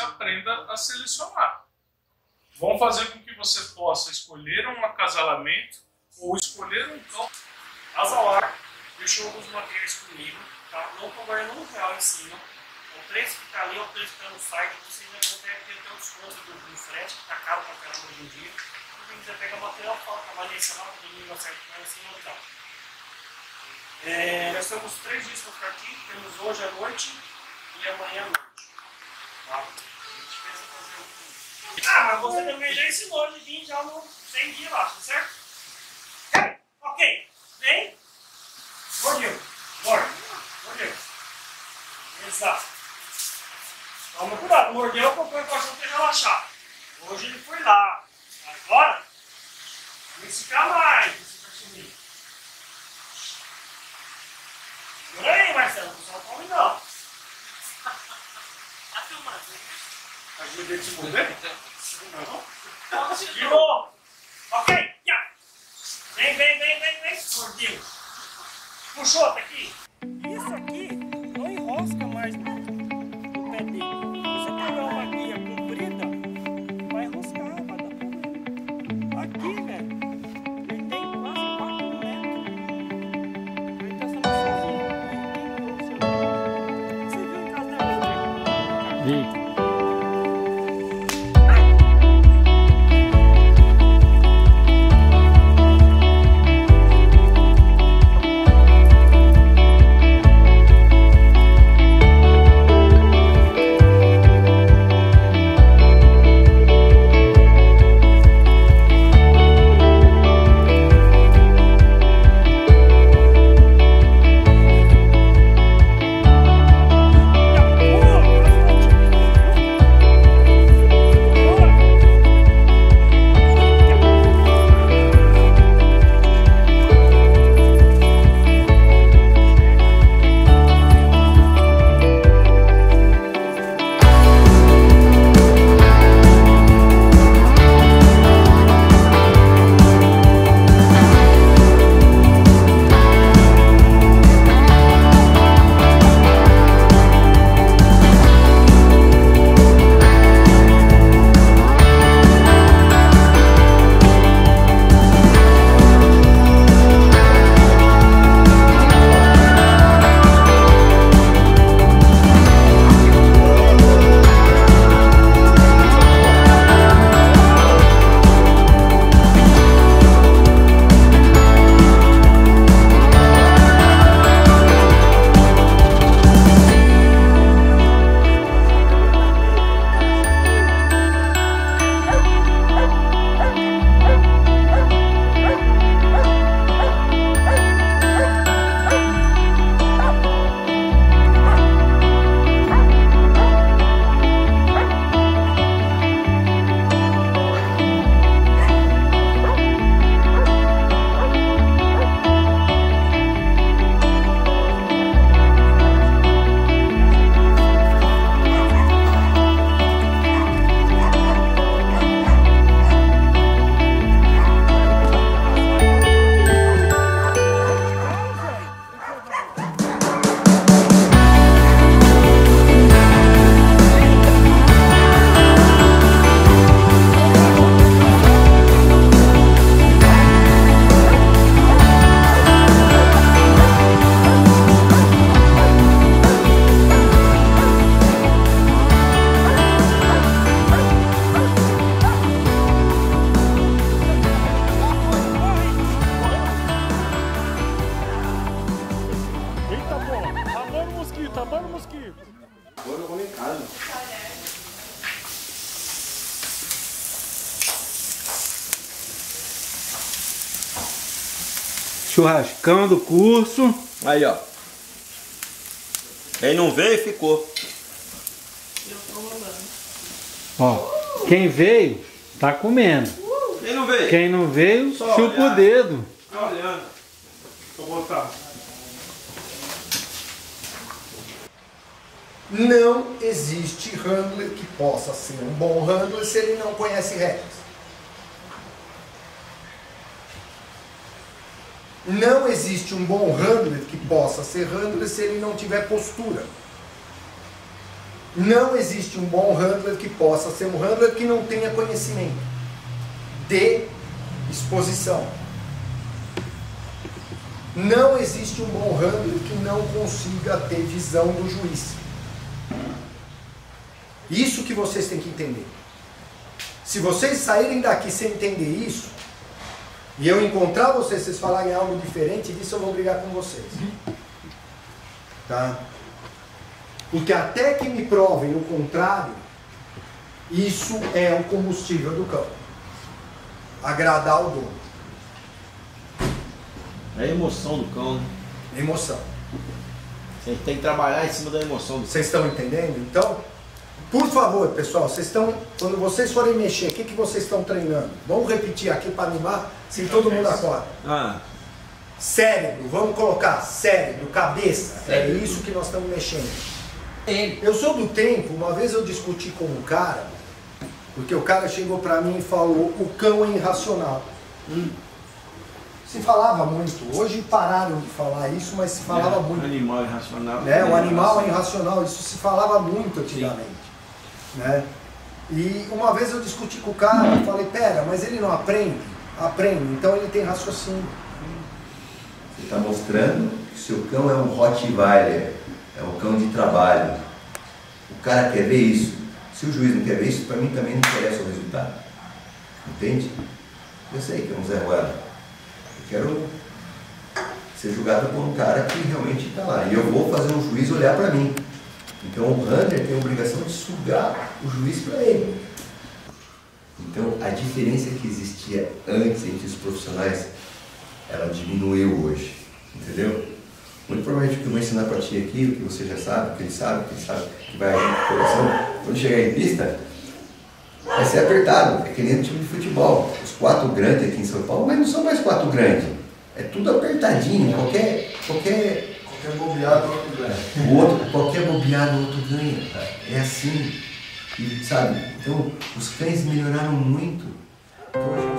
aprenda a selecionar. Vão fazer com que você possa escolher um acasalamento ou escolher um cão. Azalar deixou alguns materiais comigo, tá? Não cobrando um real em cima. O preço que tá ali é o preço que tá no site, vocês já conseguem ter até o desconto do, do frete, que tá caro pra caramba hoje em dia. Se quem quiser pegar material, fala com a Vanessa lá, todo mundo acerta com ela assim e tal. É, nós temos três dias para ficar aqui, temos hoje à noite e amanhã à noite. A gente pensa fazer um. Ah, mas você também já ensinou de vir já no 100 dias lá, tá certo? É, ok. Vem. Mordeu. Morde. Mordeu. Exato. Toma cuidado. Mordeu, comprou o cachorro para relaxar. Hoje ele foi lá. Agora, tem que ficar mais esse cachorrinho. Por aí, Marcelo. Não só come não. Tá filmando, né? A te mover? Não. De novo. Ok. Ya. Vem, vem, vem, vem, vem. Mordeu. Puxou, tá aqui. Isso aqui não enrosca mais no, no você pegar uma guia comprida, vai enroscar, vai dar problema. Aqui, velho, ele Churrascão do curso. Aí, ó. Quem não veio, ficou. Ó, quem veio, tá comendo. Quem não veio? Quem não veio, Só chupa olhar. o dedo. Tá olhando. Vou botar. Não existe handler que possa ser um bom handler se ele não conhece regras. Não existe um bom handler que possa ser handler se ele não tiver postura. Não existe um bom handler que possa ser um handler que não tenha conhecimento de exposição. Não existe um bom handler que não consiga ter visão do juiz. Isso que vocês têm que entender. Se vocês saírem daqui sem entender isso, e eu encontrar vocês, vocês falarem algo diferente disso, eu vou brigar com vocês. Tá? Porque até que me provem o contrário, isso é o combustível do cão. Agradar o dono. É a emoção do cão. né? Emoção. Você tem que trabalhar em cima da emoção do cão. Vocês estão entendendo? Então, por favor, pessoal, vocês estão. Quando vocês forem mexer, o que, que vocês estão treinando? Vamos repetir aqui para animar, se todo mundo acorda. Ah, Cérebro, vamos colocar cérebro, cabeça. É isso que nós estamos mexendo. Eu sou do tempo, uma vez eu discuti com um cara, porque o cara chegou pra mim e falou: o cão é irracional. Hum. Se falava muito, hoje pararam de falar isso, mas se falava é, muito. Animal irracional. Né? O animal é irracional, isso se falava muito antigamente. Né? E uma vez eu discuti com o cara, eu falei, pera, mas ele não aprende? Aprende, então ele tem raciocínio. Você está mostrando que seu cão é um Rottweiler, é um cão de trabalho. O cara quer ver isso. Se o juiz não quer ver isso, para mim também não interessa o resultado. Entende? Eu sei que é um Zé Ruela. Eu quero ser julgado por um cara que realmente está lá. E eu vou fazer um juiz olhar para mim. Então o Hunter tem a obrigação de sugar o juiz para ele. Então a diferença que existia antes entre os profissionais, ela diminuiu hoje. Entendeu? Muito provavelmente o que eu vou ensinar para ti aqui, o que você já sabe, o que ele sabe, o que ele sabe, que vai agir no coração, quando chegar em pista, vai ser apertado. É que nem no time de futebol. Os quatro grandes aqui em São Paulo, mas não são mais quatro grandes. É tudo apertadinho, qualquer, qualquer Qualquer bobeado, outro ganha. o outro, qualquer bobeado, o outro ganha. É assim. E, sabe? Então, os cães melhoraram muito. Hoje,